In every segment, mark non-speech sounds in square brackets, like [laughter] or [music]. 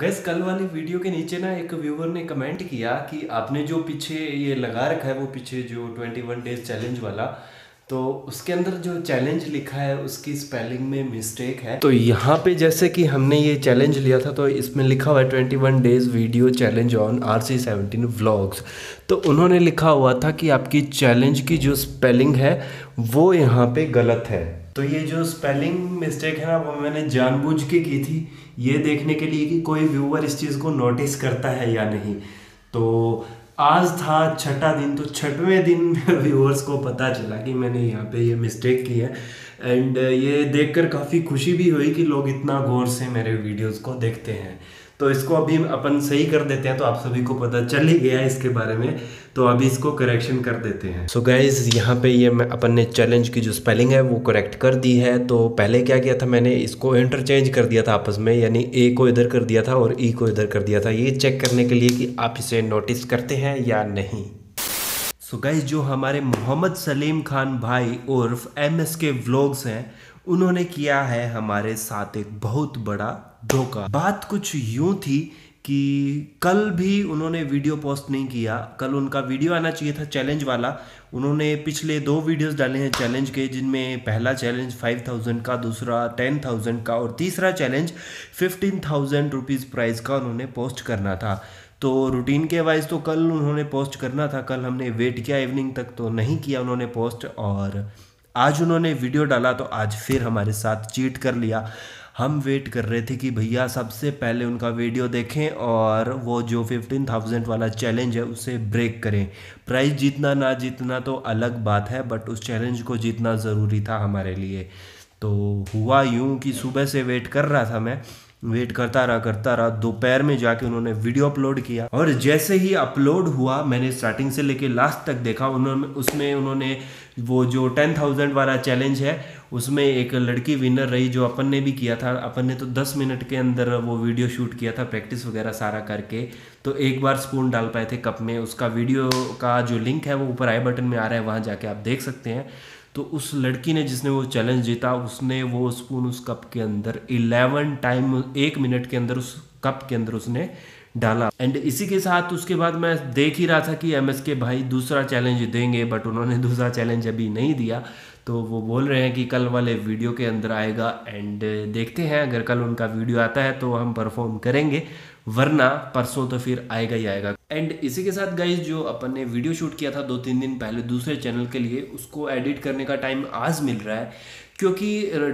Gas, कल वाली video के नीचे ना एक व्यूवर ने कमेंट किया कि आपने जो पीछे ये लगा रखा है, वो पीछे जो 21 डेज़ चैलेंज वाला तो उसके अंदर जो चैलेंज लिखा है, उसकी स्पेलिंग में मिस्टेक है। तो यहाँ पे जैसे कि हमने ये चैलेंज लिया था तो इसमें लिखा हुआ है twenty one days video challenge on R C seventeen vlogs तो उन्होंने लिखा हुआ था कि आपकी चैलेंज की जो स्पेलिंग है, वो यहाँ पे गलत है। तो ये जो स्पेलिंग मिस्टेक है ना, वो मैंने जानबूझ के की थी। ये देखने के लिए कि कोई व्यूवर इस चीज़ को नोटिस करता है या नहीं। तो आज था, छठा दिन तो छठवें दिन व्यूअर्स [laughs] को पता चला कि मैंने यहाँ पे ये मिस्टेक की है। एंड ये देखकर काफ़ी खुशी भी हुई कि लोग इतना गौर से मेरे वीडियोस को देखते हैं। तो इसको अभी अपन सही कर देते हैं तो आप सभी को पता चल ही गया इसके बारे में। तो अभी इसको करेक्शन कर देते हैं। सो गाइज़ यहाँ पे ये मैं अपन ने चैलेंज की जो स्पेलिंग है, वो करेक्ट कर दी है। तो पहले क्या किया था मैंने, इसको इंटरचेंज कर दिया था आपस में, यानी ए को इधर कर दिया था और ई e को इधर कर दिया था। ये चेक करने के लिए कि आप इसे नोटिस करते हैं या नहीं। सो so गाइज़ जो हमारे मोहम्मद सलीम खान भाई उर्फ़ एम एस के व्लॉग्स हैं उन्होंने किया है हमारे साथ एक बहुत बड़ा धोखा। बात कुछ यूँ थी कि कल भी उन्होंने वीडियो पोस्ट नहीं किया। कल उनका वीडियो आना चाहिए था चैलेंज वाला। उन्होंने पिछले दो वीडियोस डाले हैं चैलेंज के, जिनमें पहला चैलेंज फाइव थाउज़ेंड का, दूसरा टेन थाउज़ेंड का और तीसरा challenge fifteen thousand rupees price का उन्होंने पोस्ट करना था। तो रूटीन के वाइज तो कल उन्होंने पोस्ट करना था। कल हमने वेट किया इवनिंग तक तो नहीं किया उन्होंने पोस्ट और आज उन्होंने वीडियो डाला तो आज फिर हमारे साथ चीट कर लिया। हम वेट कर रहे थे कि भैया सबसे पहले उनका वीडियो देखें और वो जो फिफ्टीन थाउज़ेंड वाला चैलेंज है उसे ब्रेक करें। प्राइस जीतना ना जीतना तो अलग बात है बट उस चैलेंज को जीतना ज़रूरी था हमारे लिए। तो हुआ यूँ कि सुबह से वेट कर रहा था मैं वेट करता रहा करता रहा। दोपहर में जाके उन्होंने वीडियो अपलोड किया। और जैसे ही अपलोड हुआ, मैंने स्टार्टिंग से लेके लास्ट तक देखा। उन्होंने, उसमें उन्होंने वो जो टेन थाउज़ेंड वाला चैलेंज है, उसमें एक लड़की विनर रही जो अपन ने भी किया था। अपन ने तो दस मिनट के अंदर वो वीडियो शूट किया था प्रैक्टिस वगैरह सारा करके। तो एक बार स्पून डाल पाए थे कप में। उसका वीडियो का जो लिंक है, वो ऊपर आई बटन में आ रहा है। वहाँ जाके आप देख सकते हैं। तो उस लड़की ने जिसने वो चैलेंज जीता, उसने वो स्पून उस कप के अंदर 11 टाइम एक मिनट के अंदर उस कप के अंदर उसने डाला। एंड इसी के साथ उसके बाद मैं देख ही रहा था कि एम एस के भाई दूसरा चैलेंज देंगे बट उन्होंने [laughs] दूसरा चैलेंज अभी नहीं दिया। तो वो बोल रहे हैं कि कल वाले वीडियो के अंदर आएगा एंड देखते हैं, अगर कल उनका वीडियो आता है तो हम परफॉर्म करेंगे, वरना परसों तो फिर आएगा ही आएगा। एंड इसी के साथ गाइज़ जो अपन ने वीडियो शूट किया था दो तीन दिन पहले दूसरे चैनल के लिए, उसको एडिट करने का टाइम आज मिल रहा है। क्योंकि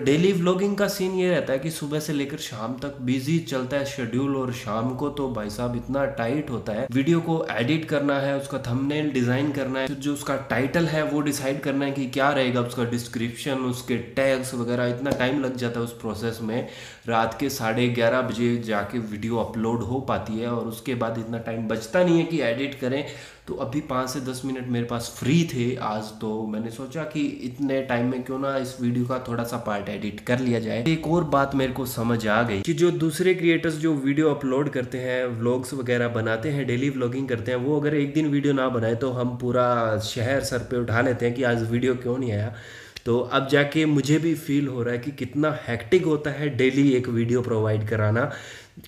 डेली व्लॉगिंग का सीन ये रहता है कि सुबह से लेकर शाम तक बिज़ी चलता है शेड्यूल और शाम को तो भाई साहब इतना टाइट होता है। वीडियो को एडिट करना है, उसका थंबनेल डिज़ाइन करना है, जो उसका टाइटल है वो डिसाइड करना है कि क्या रहेगा उसका डिस्क्रिप्शन उसके टैग्स वगैरह, इतना टाइम लग जाता है उस प्रोसेस में। रात के साढ़े ग्यारह बजे जाके वीडियो अपलोड हो पाती है और उसके बाद इतना टाइम बचता नहीं है कि एडिट करें। तो अभी पाँच से दस मिनट मेरे पास फ्री थे आज तो मैंने सोचा कि इतने टाइम में क्यों ना इस वीडियो का थोड़ा सा पार्ट एडिट कर लिया जाए। एक और बात मेरे को समझ आ गई कि जो दूसरे क्रिएटर्स जो वीडियो अपलोड करते हैं व्लॉग्स वगैरह बनाते हैं डेली व्लॉगिंग करते हैं, वो अगर एक दिन वीडियो ना बनाए तो हम पूरा शहर सर पे उठा लेते हैं कि आज वीडियो क्यों नहीं आया। तो अब जाके मुझे भी फील हो रहा है कि कितना हैक्टिक होता है डेली एक वीडियो प्रोवाइड कराना।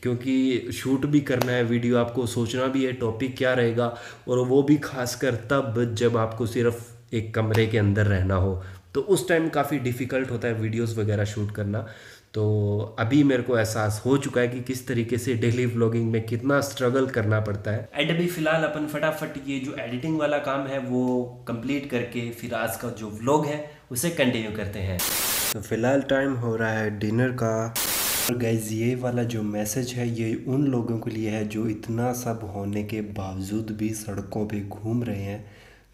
क्योंकि शूट भी करना है वीडियो आपको सोचना भी है टॉपिक क्या रहेगा और वो भी खासकर तब जब आपको सिर्फ़ एक कमरे के अंदर रहना हो। तो उस टाइम काफ़ी डिफ़िकल्ट होता है वीडियोस वगैरह शूट करना। तो अभी मेरे को एहसास हो चुका है कि किस तरीके से डेली व्लॉगिंग में कितना स्ट्रगल करना पड़ता है। एंड अभी फ़िलहाल अपन फटाफट ये जो एडिटिंग वाला काम है वो कंप्लीट करके फिर आज का जो व्लॉग है उसे कंटिन्यू करते हैं। तो फ़िलहाल टाइम हो रहा है डिनर का। और गैज़ ये वाला जो मैसेज है, ये उन लोगों के लिए है जो इतना सब होने के बावजूद भी सड़कों पे घूम रहे हैं।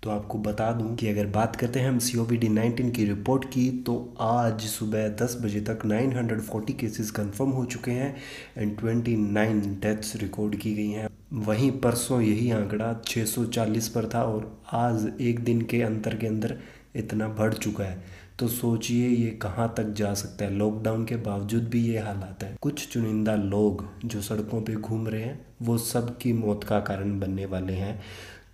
तो आपको बता दूँ कि अगर बात करते हैं हम C O V D nineteen की रिपोर्ट की तो आज सुबह 10 बजे तक 940 केसेस कंफर्म हो चुके हैं एंड 29 डेथ्स रिकॉर्ड की गई हैं। वहीं परसों यही आंकड़ा 640 पर था और आज एक दिन के अंतर के अंदर इतना बढ़ चुका है। तो सोचिए ये कहाँ तक जा सकता है। लॉकडाउन के बावजूद भी ये हालात है। कुछ चुनिंदा लोग जो सड़कों पे घूम रहे हैं, वो सब की मौत का कारण बनने वाले हैं।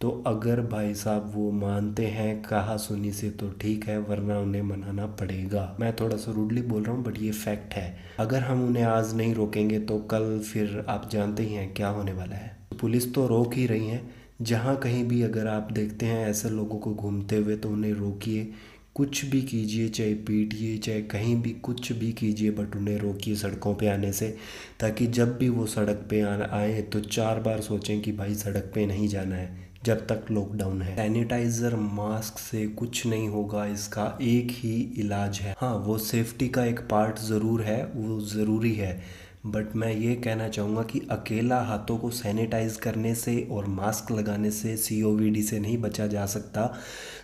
तो अगर भाई साहब वो मानते हैं, कहा सुनी से तो ठीक है, वरना उन्हें मनाना पड़ेगा। मैं थोड़ा सा रूडली बोल रहा हूँ बट ये फैक्ट है। अगर हम उन्हें आज नहीं रोकेंगे तो कल फिर आप जानते ही हैं क्या होने वाला है। पुलिस तो रोक ही रही है। जहाँ कहीं भी अगर आप देखते हैं, ऐसे लोगों को घूमते हुए तो उन्हें रोकिए। कुछ भी कीजिए, चाहे पीटिए, चाहे कहीं भी कुछ भी कीजिए, बट उन्हें रोकिए सड़कों पे आने से, ताकि जब भी वो सड़क पे आए तो चार बार सोचें कि भाई सड़क पे नहीं जाना है, जब तक लॉकडाउन है। सैनिटाइज़र मास्क से कुछ नहीं होगा, इसका एक ही इलाज है। हाँ वो सेफ्टी का एक पार्ट ज़रूर है, वो ज़रूरी है। बट मैं ये कहना चाहूँगा कि अकेला हाथों को सैनिटाइज करने से और मास्क लगाने से सी से नहीं बचा जा सकता।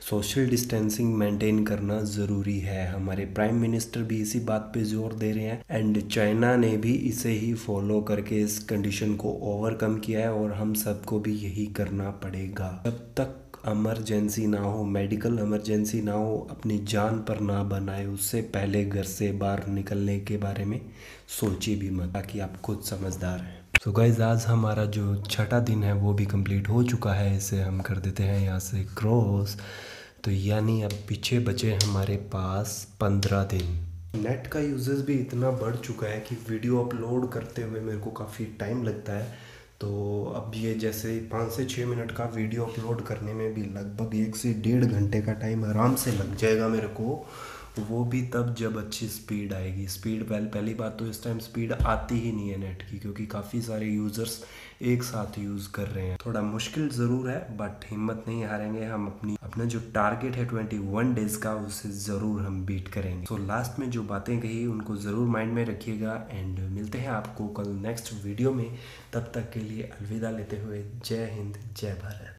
सोशल डिस्टेंसिंग मेंटेन करना ज़रूरी है। हमारे प्राइम मिनिस्टर भी इसी बात पे ज़ोर दे रहे हैं एंड चाइना ने भी इसे ही फॉलो करके इस कंडीशन को ओवरकम किया है और हम सबको भी यही करना पड़ेगा। जब तक एमरजेंसी ना हो मेडिकल एमरजेंसी ना हो, अपनी जान पर ना बनाए, उससे पहले घर से बाहर निकलने के बारे में सोचिए भी मत, ताकि आप खुद समझदार हैं। सो so गाइज़ आज हमारा जो छठा दिन है, वो भी कंप्लीट हो चुका है, इसे हम कर देते हैं यहाँ से क्रॉस तो यानी अब पीछे बचे हमारे पास पंद्रह दिन। नेट का यूजेस भी इतना बढ़ चुका है कि वीडियो अपलोड करते हुए मेरे को काफ़ी टाइम लगता है। तो अब ये जैसे पाँच से छः मिनट का वीडियो अपलोड करने में भी लगभग एक से डेढ़ घंटे का टाइम आराम से लग जाएगा मेरे को। वो भी तब जब अच्छी स्पीड आएगी। स्पीड पहले पहली बात तो इस टाइम स्पीड आती ही नहीं है नेट की क्योंकि काफ़ी सारे यूज़र्स एक साथ यूज़ कर रहे हैं। थोड़ा मुश्किल ज़रूर है बट हिम्मत नहीं हारेंगे हम अपनी अपना जो टारगेट है ट्वेंटी वन डेज़ का उसे ज़रूर हम बीट करेंगे। सो so, लास्ट में जो बातें कही उनको ज़रूर माइंड में रखिएगा एंड मिलते हैं आपको कल नेक्स्ट वीडियो में। तब तक के लिए अलविदा लेते हुए जय हिंद जय भारत।